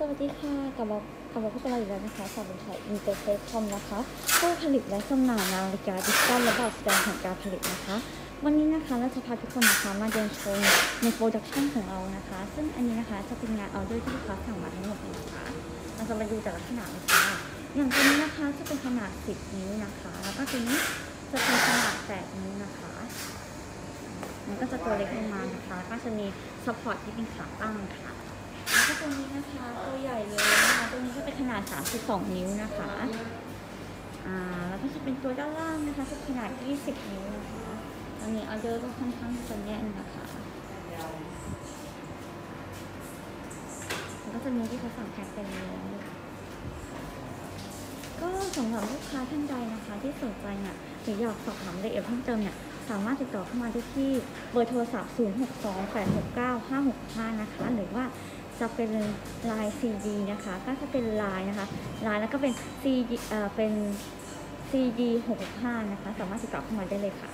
สวัสดีค่ะกลับมากลับมาพบกับเราอีกแล้วนะคะสาวบนไทยอินเตอร์เฟซคอมนะคะผู้ผลิตและจำหน่ายนาฬิกาดิจิตอลและแบบแสดงแห่งการผลิตนะคะ วันนี้นะคะเราจะพาทุกคนนะคะมาเดินชมใน production ของเรานะคะ ซึ่งอันนี้นะคะจะเป็นงานออเดอร์ที่ลูกค้าสั่งมาทั้งหมดเลยนะคะเราจะมาดูแต่ละขนาดเลยค่ะอย่างตัวนี้นะคะจะเป็นขนาด 10 นิ้วนะคะ แล้วก็ตัวนี้จะเป็นขนาด 8 นิ้วนะคะ มันก็จะตัวเล็กลงมานะคะก็จะมีsupport ที่เป็นขาตั้งค่ะแล้วก็ตัวนี้นะคะ ตัวใหญ่เลยนะคะตัวนี้ก็เป็นขนาด 32 นิ้วนะคะอ่าแล้วก็จะเป็นตัวด้านล่างนะคะจะขนาด 20 นิ้วนะคะตอนนี้ออเดอร์ก็ค่อนข้างจะแน่นนะคะแล้วก็จะมีที่เขาสั่งแพ็คเป็นนี้ก็สำหรับลูกค้าท่านใดนะคะ ที่สนใจเนี่ยหรืออยากสอบถามรายละเอียดเพิ่มเติมเนี่ยสามารถติดต่อเข้ามาได้ที่เบอร์โทรศัพท์ 0628695565 นะคะ หรือว่า จะเป็นลาย CD นะคะ ก็จะเป็นลายนะคะ ลายแล้วก็เป็น CD เอ่อเป็น CD 65นะคะ สามารถติดต่อเข้ามาได้เลยค่ะ